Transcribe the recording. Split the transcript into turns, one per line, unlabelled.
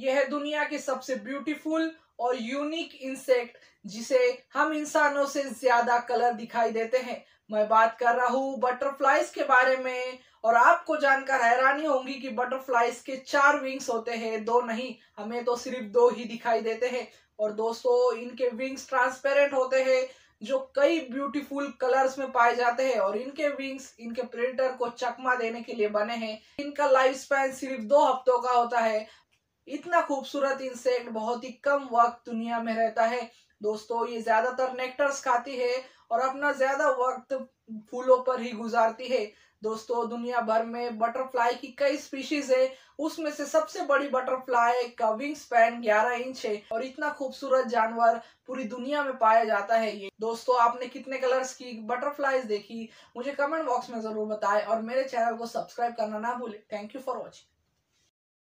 यह है दुनिया की सबसे ब्यूटीफुल और यूनिक इंसेक्ट जिसे हम इंसानों से ज़्यादा कलर दिखाई देते हैं। मैं बात कर रहा हूँ बटरफ्लाइज के बारे में, और आपको जानकर हैरानी होगी कि बटरफ्लाइज के चार विंग्स होते हैं। दो नहीं, हमें तो सिर्फ़ दो ही दिखाई देते हैं। और दोस्तों, इनके विंग्स ट्रांसपेरेंट होते हैं, जो कई ब्यूटीफुल कलर्स में पाए जाते हैं। और इनके विंग्स इनके प्रेडेटर को चकमा देने के लिए बने हैं। इनका लाइफ स्पैन सिर्फ़ दो हफ्तों का होता है। इतना खूबसूरत इंसेक्ट बहुत ही कम वक्त दुनिया में रहता है। दोस्तों, ये ज़्यादातर नेक्टर्स खाती है और अपना ज़्यादा वक्त फूलों पर ही गुजारती है। दोस्तों, दुनिया भर में बटरफ्लाई की कई स्पीशीज है। उसमें से सबसे बड़ी बटरफ्लाई का विंग स्पैन 11 इंच है और इतना खूबसूरत जानवर पूरी दुनिया में पाया जाता है ये। दोस्तों, आपने कितने कलर्स की बटरफ्लाईज देखी? मुझे कमेंट बॉक्स में ज़रूर बताएँ और मेरे चैनल को सब्सक्राइब करना ना भूले। Thank you for watching